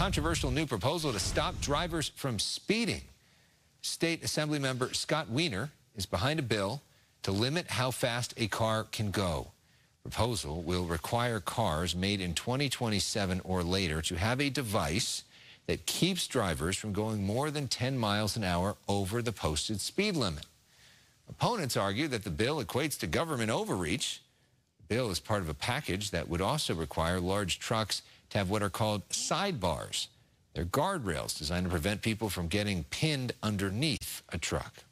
controversial new proposal to stop drivers from speeding. State Assembly member Scott Wiener is behind a bill to limit how fast a car can go. Proposal will require cars made in 2027 or later to have a device that keeps drivers from going more than 10 miles an hour over the posted speed limit. Opponents argue that the bill equates to government overreach. The bill is part of a package that would also require large trucks to have what are called sidebars. They're guardrails designed to prevent people from getting pinned underneath a truck.